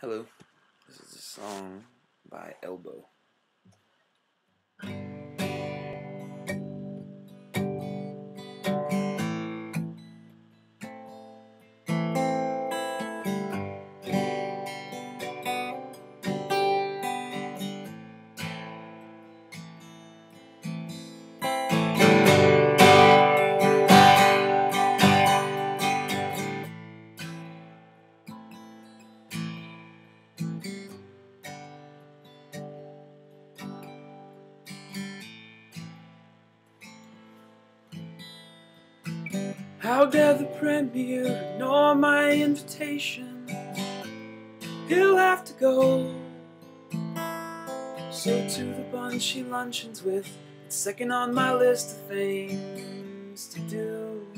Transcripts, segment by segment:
Hello, this is a song by Elbow. How dare the Premier ignore my invitation? He'll have to go. So to the bunch he luncheons with, it's second on my list of things to do.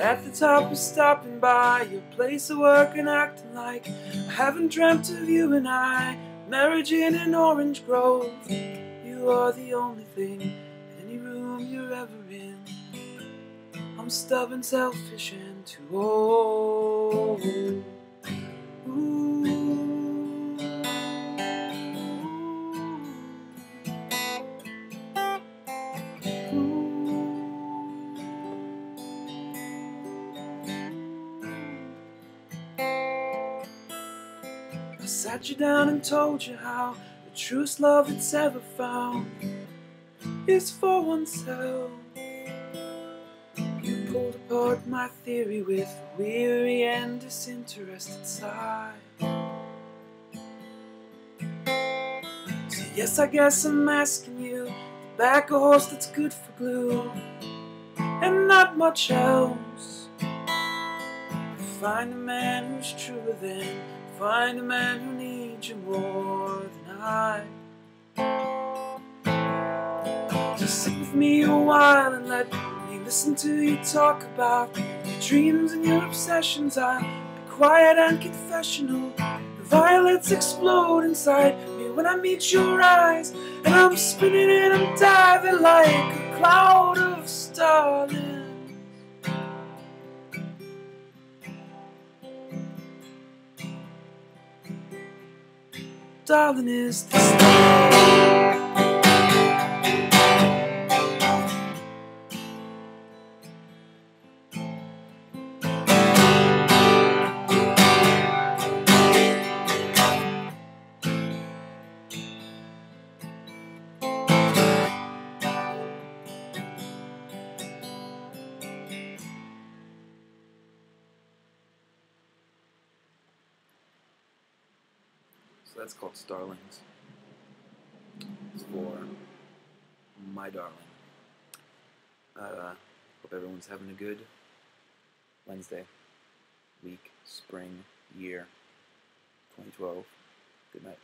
At the top of stopping by your place of work and acting like I haven't dreamt of you and I, marriage in an orange grove. You are the only thing I'm stubborn, selfish, and too old. I sat you down and told you how the truest love that's ever found is for oneself. My theory with weary and disinterested sigh. So yes, I guess I'm asking you to back a horse that's good for glue and not much else. Find a man who's truer than Find a man who needs you more than I. Just sit with me a while and let listen to you talk about your dreams and your obsessions. I'll be quiet and confessional. The violets explode inside me when I meet your eyes, and I'm spinning and I'm diving like a cloud of starlings. darling, is the So that's called Starlings. It's for my darling. Uh, hope everyone's having a good Wednesday, week, spring, year, 2012. Good night.